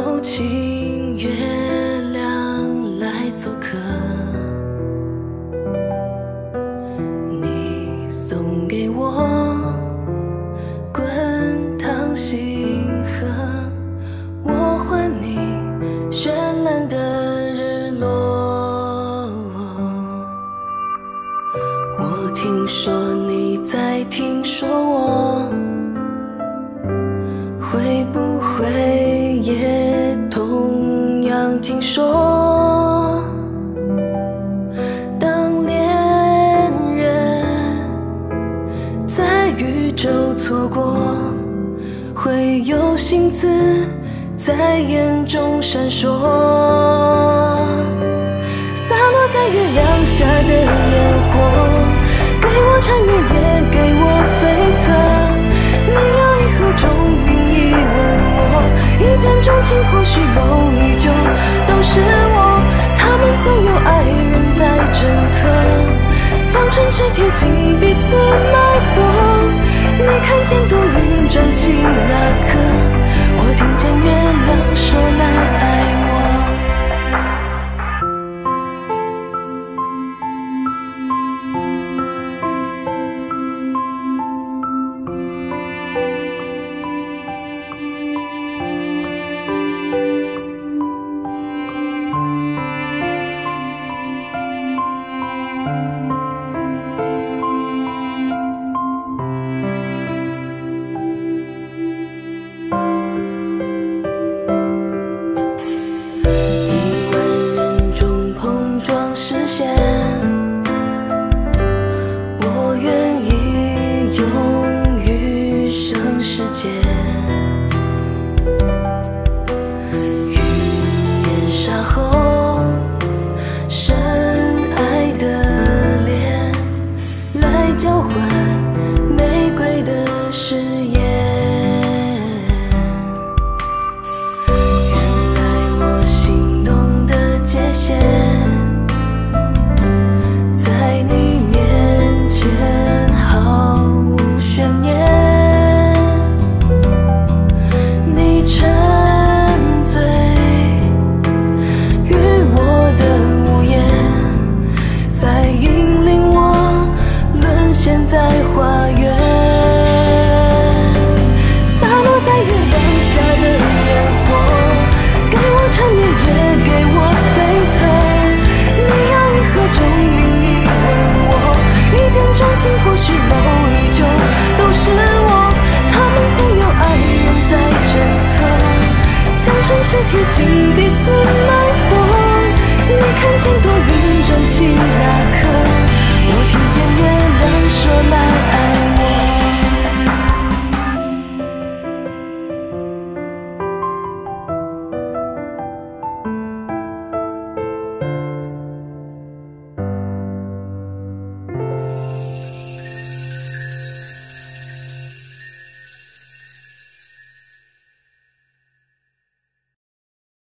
能否请月亮来做客？你送给我滚烫星河，我还你绚烂的日落。我听说你在听说我，听说？当恋人在宇宙错过，会有星子在眼中闪烁。洒落在月亮下的烟火，给我缠绵，也给我悱恻。你要以何种名义问我？一见钟情，或许某一是我。他们总有爱人在政策，将唇齿贴近彼此我愿意用余生时间。